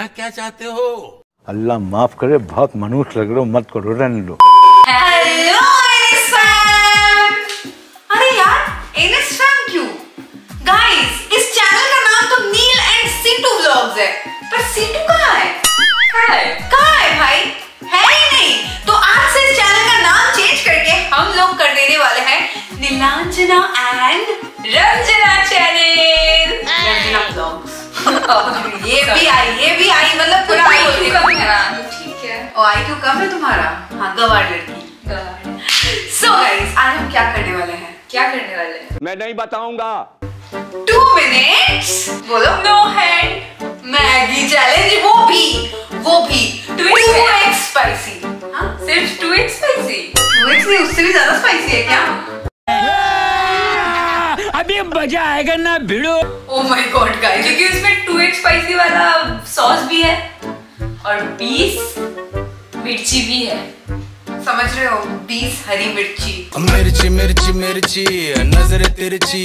कहना क्या चाहते हो? अल्लाह माफ़ करे बहुत मनुष्य लग रहे हो मत करो रहने लो हेलो एनएस फैम अरे यार एनएस क्यों? गाइस इस चैनल का नाम तो नील एंड सीटू व्लॉग्स है पर सीटू कहाँ है? कहाँ है? भाई? है ही नहीं। तो आज से इस चैनल का नाम चेंज करके हम लोग कर देने वाले हैं Neelanjana and Ranjana channel Ranjana vlogs ये भी आई ये भी आई मतलब पूरा आई हो। गया ठीक है। ओ आई क्यों कम है तुम्हारा? हाँ गवार लड़की। सो गाइस आज हम क्या करने वाले हैं? क्या करने वाले हैं? मैं नहीं बताऊँगा। टू मिनट्स बोलो। नो हैंड मैगी चैलेंज वो भी वो भी। टू एक्स स्पाइसी हाँ सिर्फ़ two X spicy two X नहीं उससे भी ज़्यादा स्पाइसी है क्या? अभी मज़ा आएगा ना भिड़ो। ओ माय गॉड गाइस क्योंकि उसमें टू एक्स स्पाइसी वाला सॉस भी है और बीस मिर्ची भी है। समझ रहे हो? 20 हरी मिर्ची। मिर्ची मिर्ची मिर्ची नज़र तिरछी।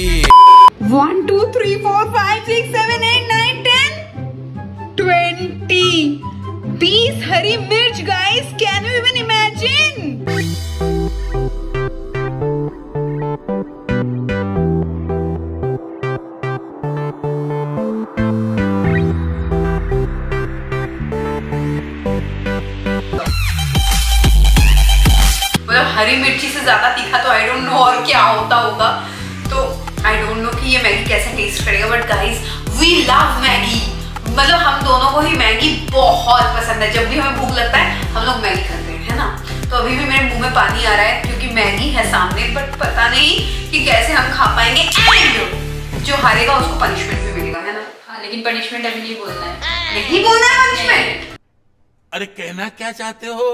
One, two, three, four, five, six, seven, eight, nine, ten, twenty. बीस हरी मिर्च guys can you even imagine ज़्यादा तीखा तो आई डोंट नो और क्या होता होगा। तो आई डोंट नो कि ये मैगी कैसे टेस्ट करेगा but guys we love Maggi. मतलब हम दोनों को ही मैगी बहुत पसंद है। जब भी हमें भूख लगता है हम लोग मैगी खाते हैं है ना? तो अभी भी मेरे मुँह में पानी आ रहा है क्योंकि मैगी है सामने बट पता नहीं कि कैसे हम खा पाएँगे। एंड जो हारेगा उसको पनिशमेंट भी मिलेगा है ना? हाँ लेकिन पनिशमेंट अभी नहीं बोलना है। नहीं बोलना है पनिशमेंट अरे कहना क्या चाहते हो?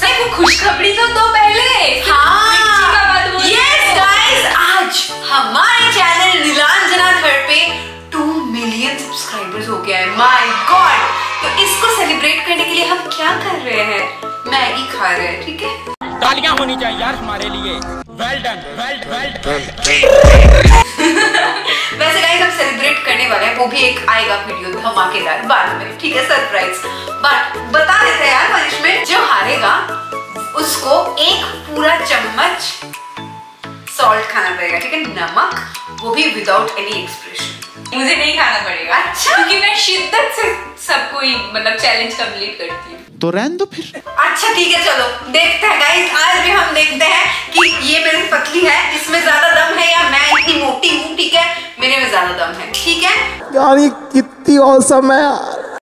सही वो खुशखबरी तो दो पहले। हाँ। यस गाइस आज हमारे चैनल नीलांजना घर पे टू मिलियन सब्सक्राइबर्स हो गया है। माय गॉड तो इसको सेलिब्रेट करने के लिए हम क्या कर रहे हैं? मैगी खा रहे हैं ठीक है? तालियाँ होनी चाहिए यार हमारे लिए। वेल डन वेल वेल वैसे गाइस हम सेलिब्रेट करने वाले हैं वो भी एक आएगा वीडियो धमाकेदार बाद में ठीक है सरप्राइज़ बट बता देते हैं यार पनिशमेंट जो हारेगा उसको एक पूरा चम्मच सॉल्ट खाना पड़ेगा ठीक है? नमक वो भी विदाउट एनी एक्सप्रेशन मुझे नहीं खाना पड़ेगा। अच्छा। क्योंकि मैं शिद्दत से सबको ही मतलब चैलेंज कंप्लीट करती हूँ। तो रहन दो फिर। अच्छा ठीक है चलो। देखते हैं गाइस आज भी हम देखते हैं कि ये मेरी पतली है इसमें ज़्यादा दम है या मैं इतनी मोटी हूँ ठीक है? मेरे में ज़्यादा दम है ठीक है? यार ये कितनी औसम है यार।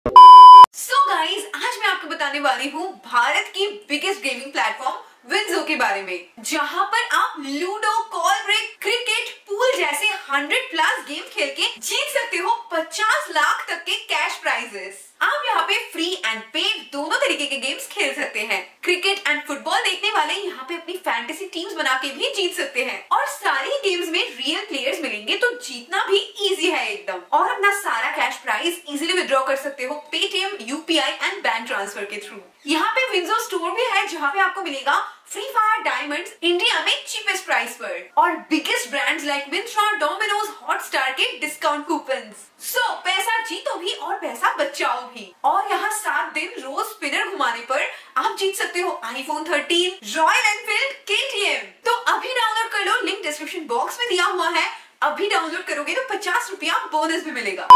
सो गाइस आज मैं आपको बताने वाली हूँ भारत की बिगेस्ट गेमिंग प्लेटफॉर्म विंजो के बारे में जहाँ पर आप Ludo call break cricket pool जैसे 100 प्लस गेम खेल के जीत सकते हो 50 लाख तक के कैश प्राइजेस आप यहाँ पे फ्री एंड पे दोनों तरीके के गेम्स खेल सकते हैं क्रिकेट एंड फुटबॉल देखने वाले यहाँ पे अपनी फैंटेसी टीम्स बना के भी जीत सकते हैं और सारे गेम्स में रियल प्लेयर्स मिलेंगे तो जीतना भी इजी है एकदम और अपना सारा कैश प्राइज इजीली विड्रॉ कर सकते हो Paytm UPI and bank transfer के थ्रू यहाँ पे विंजो स्टोर भी है, जहाँ पे आपको मिलेगा फ्री फायर डायमंड इंडिया में चीपेस्ट प्राइस पर। और biggest brands like Myntra Domino's Hotstar के डिस्काउंट कूपन सो पैसा जीतो भी और पैसा बचाओ भी। और यहाँ सात दिन रोज स्पिनर घुमाने पर आप जीत सकते हो आईफोन 13 रॉयल एनफील्ड केटीएम तो अभी डाउनलोड कर लो लिंक डिस्क्रिप्शन बॉक्स में दिया हुआ है। अभी डाउनलोड करोगे तो पचास रुपया बोनस भी मिलेगा।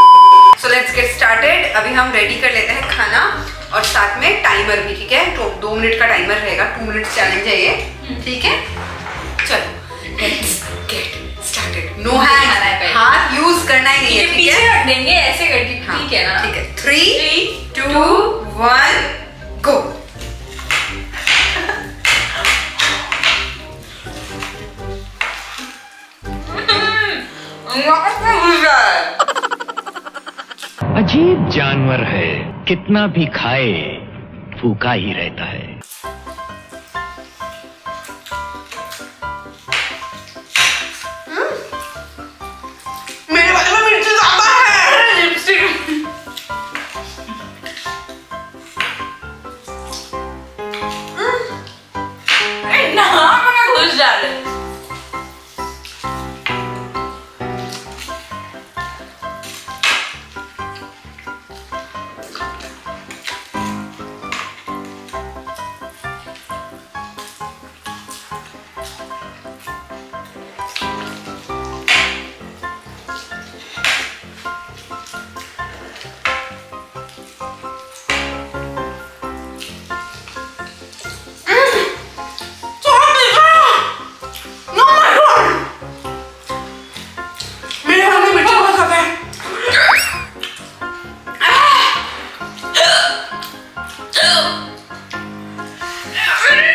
सो लेट्स गेट स्टार्टेड अभी हम रेडी कर लेते हैं खाना और साथ में टाइमर भी ठीक है? तो दो मिनट का टाइमर रहेगा टू मिनट चैलेंज है ये ठीक है? चलो let's get started no hand हाथ यूज़ करना ही नहीं है ठीक है? देंगे ऐसे करके हाँ, ठीक है ना? ठीक है। थ्री टू वन गो जानवर है। कितना भी खाए फूका ही रहता है।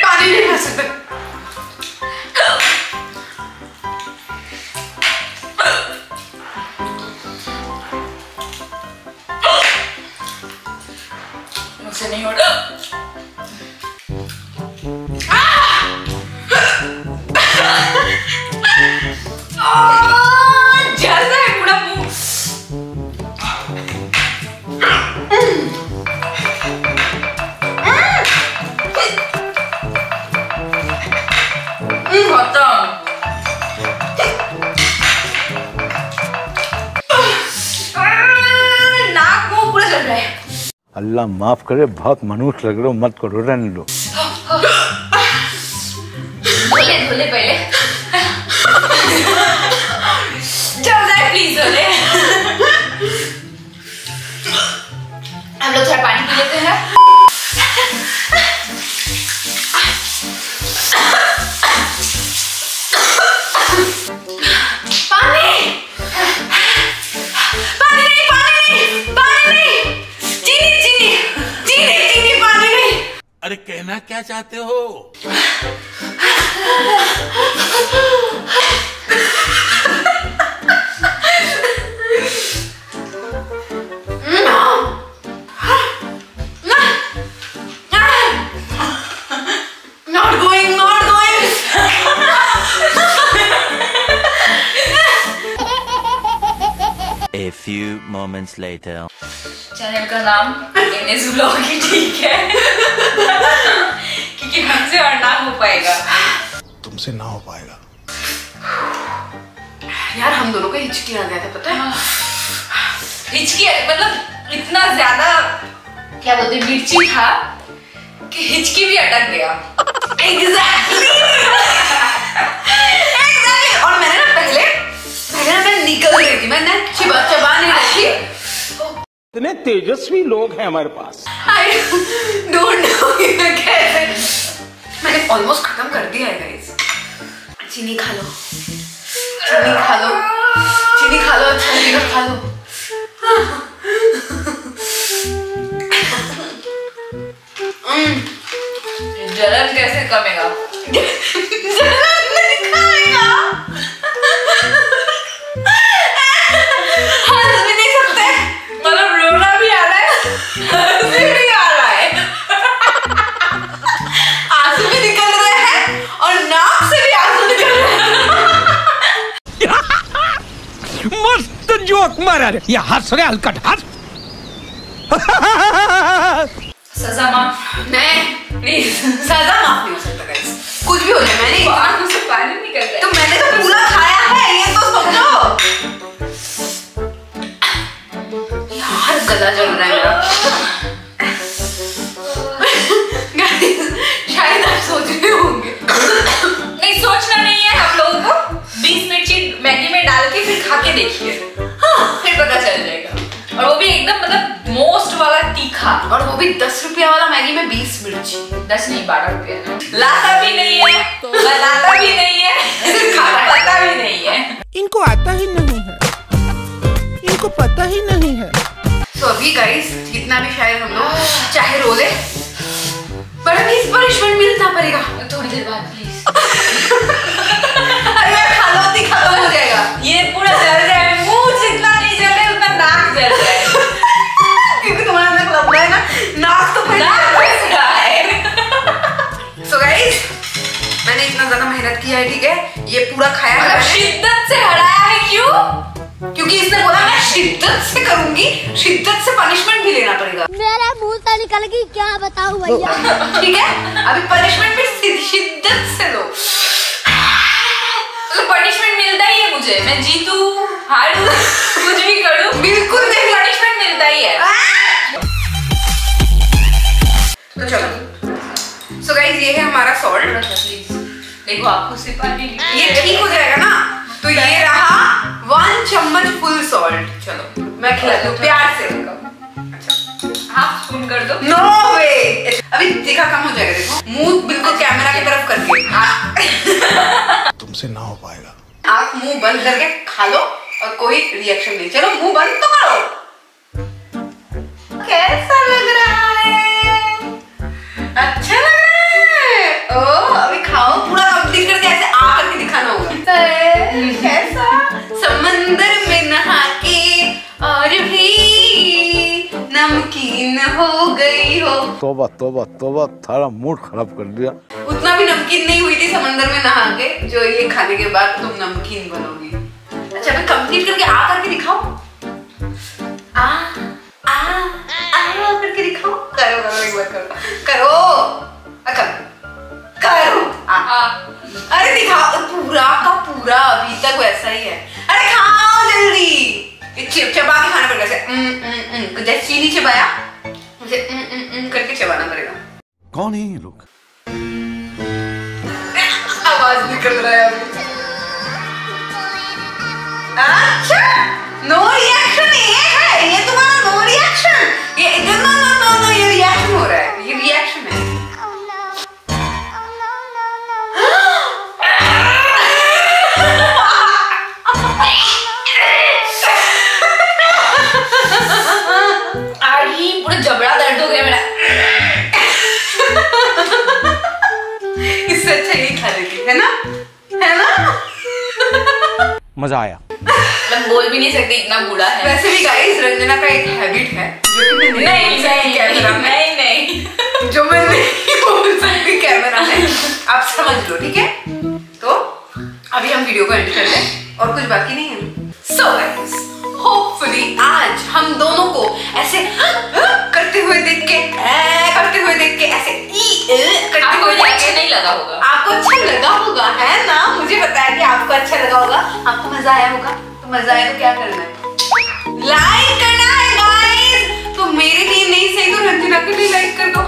पानी नहीं खा अल्लाह माफ़ करे बहुत मनुष्य लग रहे हो, मत करो, रहने लो धोले धोले पहले। चल जाए प्लीज़ धोले। हम लोग थोड़ा पानी पी लेते हैं। अरे कहना क्या चाहते हो A few moments later. Channel का नाम एनएस ब्लॉग ही ठीक है। क्योंकि हमसे और ना हो पाएगा। तुमसे ना हो पाएगा। यार हम दोनों को हिचकी आ गया था पता है? हिचकी मतलब इतना ज़्यादा क्या बोलते मिर्ची था कि हिचकी भी अटक गया। एग्जैक्टली एग्जैक्टली तेजस्वी लोग हैं हमारे पास। मैंने ऑलमोस्ट खत्म कर दिया है गाइस चीनी खा लो। चीनी खा लो। चीनी खा लो अच्छा लगेगा खा लो। जलन कैसे कमेगा? मस्त जोक मारा रे। ये हंस रहे हलकट हंस सजा माफ़। नहीं प्लीज़ सजा माफ़ नहीं हो सकता गाइस कुछ भी हो जाए मैंने आँखों से पानी निकल रहा है तो मैंने तो पूरा खाया है ये तो समझो। यार गला जल रहा है मेरा। और वो भी दस रुपया वाला मैगी में बीस मिर्ची। दस नहीं बारह रुपये। लाता भी नहीं है। बनाता भी नहीं है। खाता पता भी नहीं है। इनको आता ही नहीं है। इनको पता ही नहीं है। तो अभी गाइस जितना भी शायद हम लोग चाहे रोले पर अभी इस पनिशमेंट मिलना पड़ेगा थोड़ी देर बाद प्लीज़ अरे खा लो खत्म हो जाएगा। ये पूरा जल जाए मुँह जितना नहीं जल रहा उतना नाक जल रहा किया है ठीक है? ये पूरा खाया है। मतलब। शिद्दत से हराया है क्यों? क्योंकि इसने बोला मैं शिद्दत से करूँगी शिद्दत से पनिशमेंट भी लेना पड़ेगा। मेरा मुँह तो निकल गई क्या बताऊँ भैया? ठीक है? अभी पनिशमेंट भी शिद्दत से लो। तो पनिशमेंट मिलता ही है मुझे। मैं जीतू हारू कुछ भी करूँ बिल्कुल नहीं। पनिशमेंट मिलता ही है। तो चलो। सो गाइस ये है हमारा सॉल्ट प्लीज़ देखो आपको से पानी ये ठीक हो जाएगा ना? तो ये रहा वन चम्मच फुल सॉल्ट चलो मैं खिला दूँ प्यार से। हाफ़ स्पून कर दो। नो वे अभी तीखा कम हो जाएगा देखो। मुँह बिल्कुल कैमरा की तरफ़ करके तुमसे ना हो पाएगा। आप मुँह बंद करके खा लो और कोई रिएक्शन नहीं। चलो मुँह बंद तो करो। तोबा तोबा तोबा थारा मूड खराब कर दिया उतना भी नमकीन नहीं हुई थी समंदर में नहा के जो ये खाने के बाद तुम नमकीन बनोगी। अच्छा मैं कंप्लीट करके आ करके दिखाओ आ आ आ करके दिखाओ करो करो एक बार करो। करो! आ, करो! आ। अरे दिखाओ पूरा का पूरा अभी तक वैसा ही है। अरे खाओ जल्दी! ये चिप चबा के खाना उम, उम, जैसे चीनी चबाया मुझे करके चबाना पड़ेगा। कौन है ये लोग? आवाज़ निकल रहा है अभी। अच्छा! नो रिएक्शन ये है ये तुम्हारा नो रिएक्शन ये नो नो नो नो ये रिएक्शन हो रहा है। ये रिएक्शन है। है ना? है ना? मज़ा आया। मतलब बोल भी नहीं सकते इतना बूढ़ा है। वैसे भी गाइस रंजना का एक हैबिट है जो कि मैं नहीं नहीं कैमरा में। नहीं नहीं। जो मैं नहीं बोल सकती कैमरा में। आप समझ लो ठीक है? तो अभी हम वीडियो को एंड कर दें और कुछ बाकी नहीं है। सो गाइस होपफुली आज हम दोनों को ऐसे करते हुए देख के करते हुए देख के ऐसे आपको अच्छा नहीं लगा होगा। आपको अच्छा लगा होगा है ना? मुझे बताया है कि आपको अच्छा लगा होगा। आपको मज़ा आया होगा। तो मज़ा आया तो क्या करना है? लाइक करना है गाइस तो मेरे लिए नहीं सही तो रंजना के लिए लाइक कर दो।